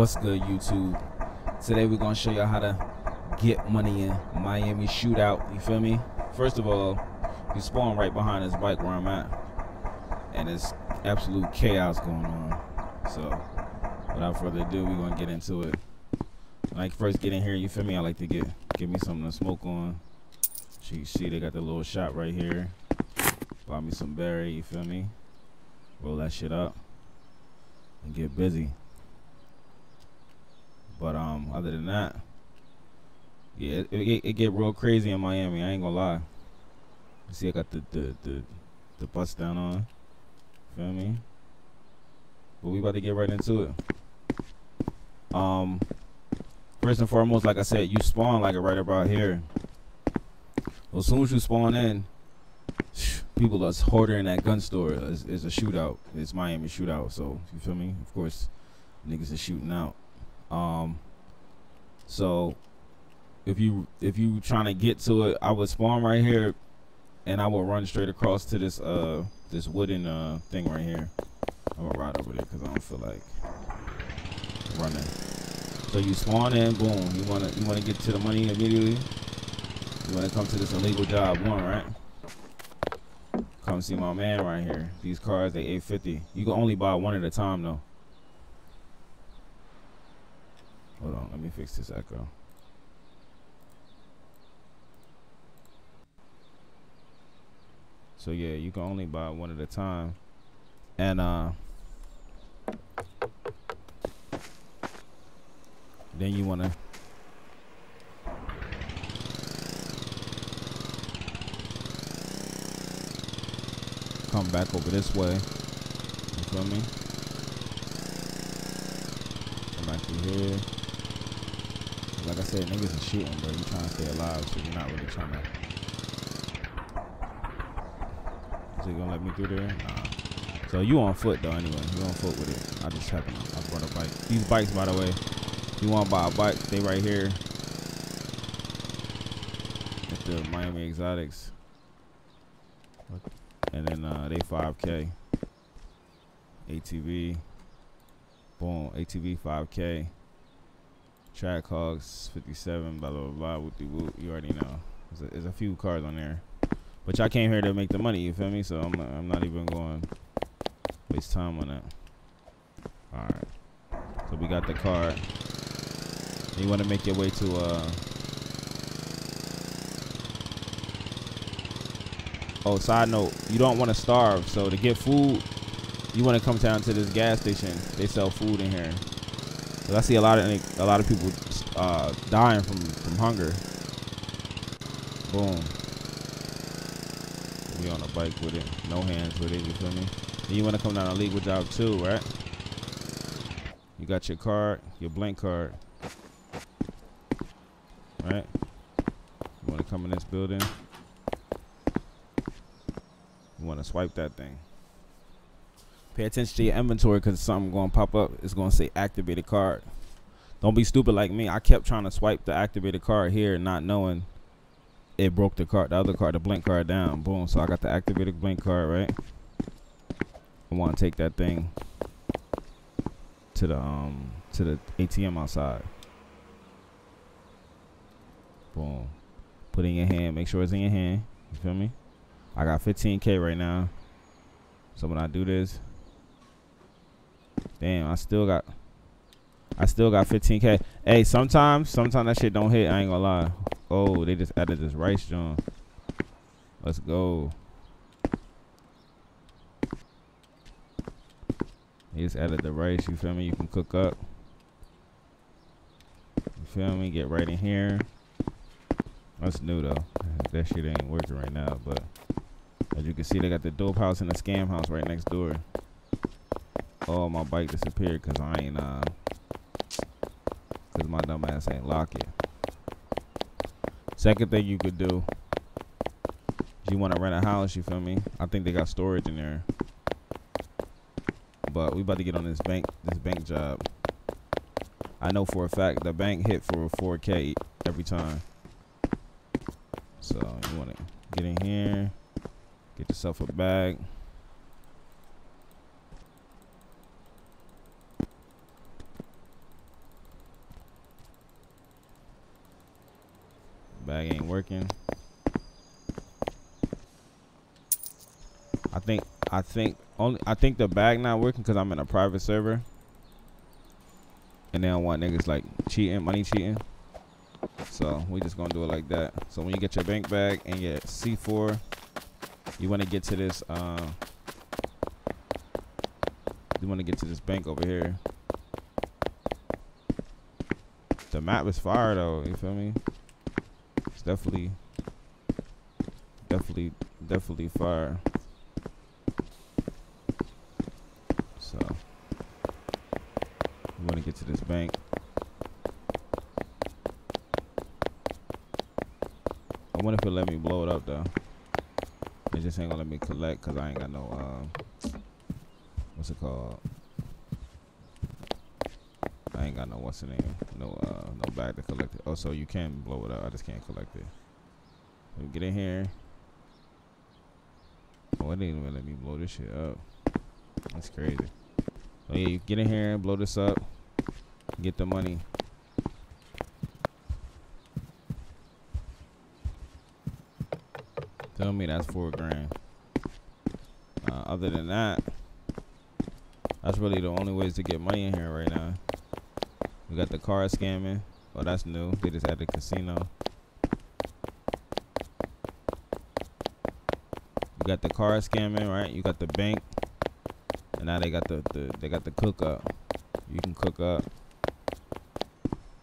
What's good, YouTube? Today we're gonna show y'all how to get money in Miami shootout. You feel me? First of all, you spawn right behind this bike where I'm at, and it's absolute chaos going on. So, without further ado, we're gonna get into it. Like first get in here, you feel me? I like to get give me something to smoke on. So you see they got the little shop right here. Buy me some berry, you feel me? Roll that shit up and get busy. But um, other than that, yeah, it, it, it get real crazy in Miami. I ain't gonna lie. See, I got the the the, the bust down on. Feel me? But we about to get right into it. Um, first and foremost, like I said, you spawn like right about here. Well, as soon as you spawn in, people are hoarding that gun store. It's a shootout. It's Miami shootout. So you feel me? Of course, niggas is shooting out. Um, so if you if you trying to get to it, I would spawn right here, and I would run straight across to this uh this wooden uh thing right here. I'm gonna ride over there because I don't feel like running. So you spawn in, boom. You wanna you wanna get to the money immediately. You wanna come to this illegal job one, right? Come see my man right here. These cars they 850. You can only buy one at a time though. Hold on, let me fix this echo. So yeah, you can only buy one at a time. And uh then you wanna come back over this way. You feel me? Come back through here. Said, niggas are shooting, bro. You trying to stay alive, so you're not really trying to. Is it gonna let me through there? Nah. So you on foot though, anyway. You on foot with it. I just happened. I brought a bike. These bikes, by the way, if you want to buy a bike, they right here at the Miami Exotics. And then uh, they 5K. ATV. Boom. ATV 5K. Trackhawks 57. Blah blah blah. Whoopty whoop. You already know. There's a, there's a few cars on there. But y'all came here to make the money. You feel me? So I'm not, I'm not even going waste time on that. All right. So we got the card. You want to make your way to uh. Oh, side note, you don't want to starve. So to get food, you want to come down to this gas station. They sell food in here. Cause I see a lot of a lot of people uh, dying from from hunger. Boom. We on a bike with it, no hands with it. You feel me? You want to come down a legal job too, right? You got your card, your blank card, right? You want to come in this building? You want to swipe that thing. Pay attention to your inventory because something going to pop up. It's going to say activated card. Don't be stupid like me. I kept trying to swipe the activated card here, not knowing it broke the card, the other card, the blink card down. Boom. So I got the activated blink card, right? I want to take that thing to the um to the ATM outside. Boom. Put in your hand. Make sure it's in your hand. You feel me? I got 15k right now. So when I do this, damn, I still got I still got 15k. Hey, sometimes sometimes that shit don't hit. I ain't gonna lie. Oh, they just added this rice John. Let's go. They just added the rice. You feel me? You can cook up. You feel me? Get right in here. That's new though. That shit ain't working right now, but. As you can see, they got the dope house and the scam house right next door. Oh, my bike disappeared because I ain't, uh, because my dumb ass ain't lock it. Second thing you could do, you want to rent a house, you feel me? I think they got storage in there. But we about to get on this bank, this bank job. I know for a fact the bank hit for 4K every time. So you want to get in here. Get yourself a bag. Bag ain't working. I think I think only I think the bag not working because I'm in a private server, and they don't want niggas like cheating, money cheating. So we just gonna do it like that. So when you get your bank bag and your C4, you want to get to this. Uh, you want to get to this bank over here. The map is fire though. You feel me? Definitely, definitely, definitely fire. So we want to get to this bank. I wonder if it let me blow it up though. It just ain't gonna let me collect because I ain't got no uh, what's it called? Got no what's the name? No uh no bag to collect it. Oh, so you can blow it up. I just can't collect it. Let me get in here. Oh, it didn't even let me blow this shit up. That's crazy. So yeah, you get in here and blow this up. Get the money. Tell me that's four grand. Uh, other than that, that's really the only ways to get money in here right now. We got the car scamming. Oh, that's new. They just added casino. You got the car scamming, right? You got the bank, and now they got the, the they got the cook up. You can cook up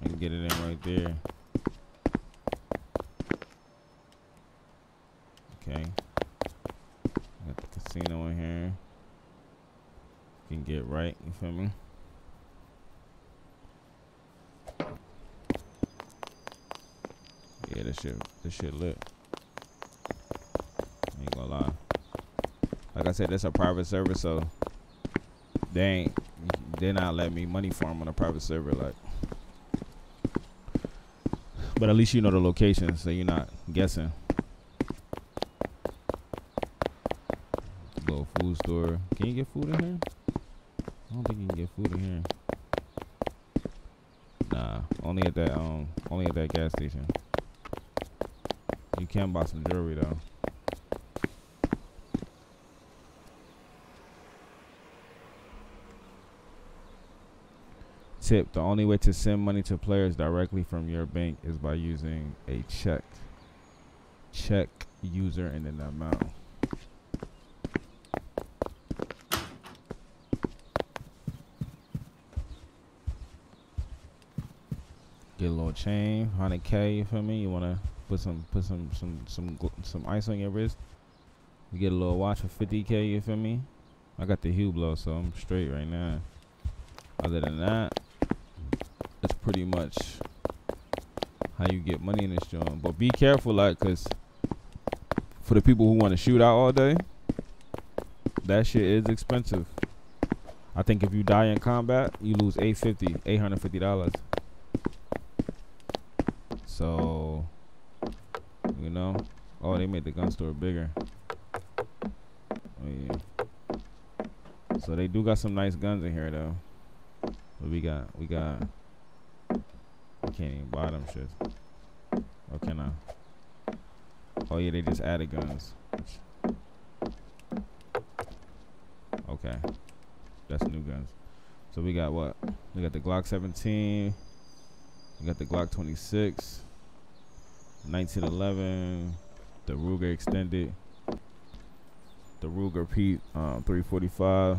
and get it in right there. Okay. Got the casino in here. You Can get right, you feel me? Yeah, this shit, this shit lit. Ain't gonna lie. Like I said, this a private server, so they ain't, they not letting me money farm on a private server, like. But at least you know the location, so you're not guessing. Little food store. Can you get food in here? I don't think you can get food in here. Nah, only at that um, only at that gas station. You can buy some jewelry though. Tip: The only way to send money to players directly from your bank is by using a check. Check user and then the amount. Get a little chain, 100k. You feel me? You wanna put some, put some, some, some, some ice on your wrist. You get a little watch for 50k. You feel me? I got the Hublot, so I'm straight right now. Other than that, it's pretty much how you get money in this joint. But be careful, like, cause for the people who want to shoot out all day, that shit is expensive. I think if you die in combat, you lose 850 $850. So, you know, oh, they made the gun store bigger. Oh yeah. So they do got some nice guns in here though. But we got, we got. I can't even buy them shits. Or can I? Oh yeah, they just added guns. Okay, that's new guns. So we got what? We got the Glock 17. We got the Glock 26. 1911. The Ruger Extended. The Ruger Pete um, 345.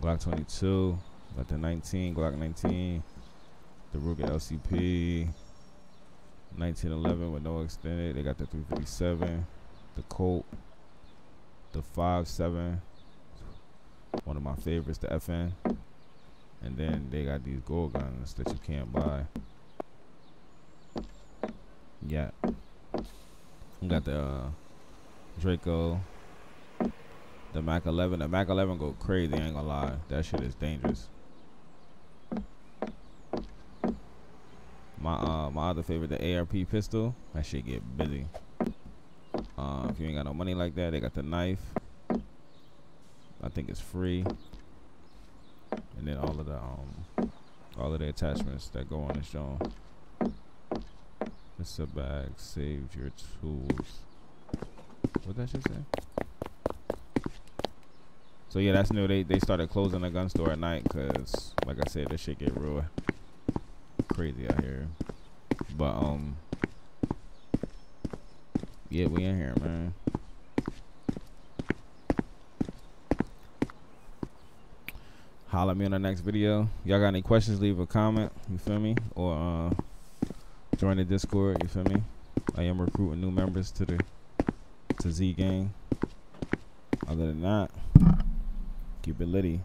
Glock 22. Got the 19, Glock 19. The Ruger LCP. 1911 with no extended. They got the 357. The Colt. The 5.7. One of my favorites, the FN. And then they got these gold guns that you can't buy. Yeah. We got the uh, Draco. The Mac 11. The Mac 11 go crazy, I ain't gonna lie. That shit is dangerous. My uh my other favorite, the ARP pistol. That shit get busy. Uh, if you ain't got no money like that, they got the knife. I think it's free. And then all of the um all of the attachments that go on this joint. A bag. Save your tools. What that shit say? So yeah, that's new. They they started closing the gun store at night because, like I said, this shit get real crazy out here. But um, yeah, we in here, man. Holla at me on the next video. Y'all got any questions? Leave a comment. You feel me? Or uh, join the Discord. You feel me? I am recruiting new members to the to Z gang. Other than that, keep it litty.